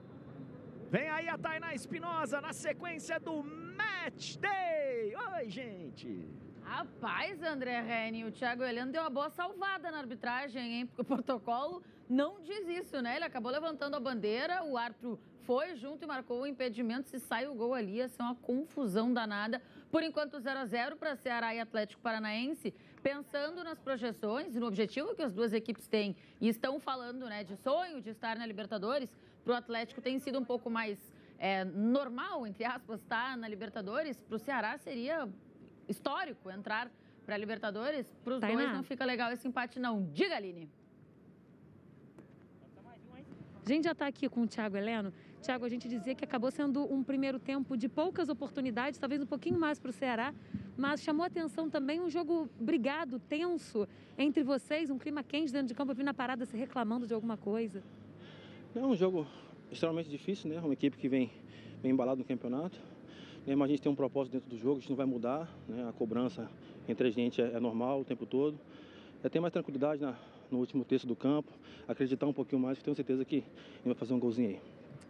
Speaker 3: Vem aí a Tainá Espinosa na sequência do Match Day. Oi, gente.
Speaker 8: Rapaz, André Reni, o Thiago Heleno deu uma boa salvada na arbitragem, hein? Porque o protocolo não diz isso, né? Ele acabou levantando a bandeira, o árbitro foi junto e marcou o impedimento. Se sai o gol ali, ia ser uma confusão danada. Por enquanto, 0 a 0 para Ceará e Atlético Paranaense. Pensando nas projeções e no objetivo que as duas equipes têm e estão falando né, de sonho de estar na Libertadores, para o Atlético tem sido um pouco mais é, normal, entre aspas, estar na Libertadores. Para o Ceará seria histórico entrar para a Libertadores. Para os dois não fica legal esse empate, não. Diga, Aline.
Speaker 1: A gente já está aqui com o Thiago Heleno. Thiago, a gente dizia que acabou sendo um primeiro tempo de poucas oportunidades, talvez um pouquinho mais para o Ceará, mas chamou atenção também um jogo brigado, tenso entre vocês, um clima quente dentro de campo. Eu vi na parada se reclamando de alguma coisa.
Speaker 9: É um jogo extremamente difícil, né? Uma equipe que vem, vem embalada no campeonato. Mas a gente tem um propósito dentro do jogo, a gente não vai mudar. Né? A cobrança entre a gente é, é normal o tempo todo. É ter mais tranquilidade na, no último terço do campo, acreditar um pouquinho mais, tenho certeza que vai fazer um golzinho aí.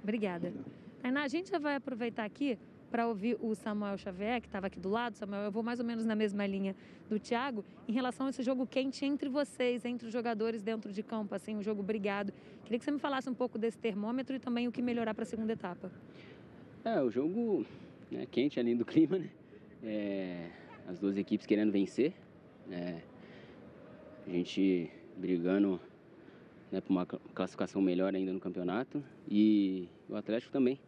Speaker 1: Obrigada. Tainá, a gente já vai aproveitar aqui para ouvir o Samuel Xavier, que estava aqui do lado. Samuel, eu vou mais ou menos na mesma linha do Thiago, em relação a esse jogo quente entre vocês, entre os jogadores dentro de campo, assim, um jogo brigado. Queria que você me falasse um pouco desse termômetro e também o que melhorar para a segunda etapa.
Speaker 10: É, o jogo né, quente ali do [LAUGHS] clima, né? É, as duas equipes querendo vencer. É, a gente brigando né, por uma classificação melhor ainda no campeonato. E o Atlético também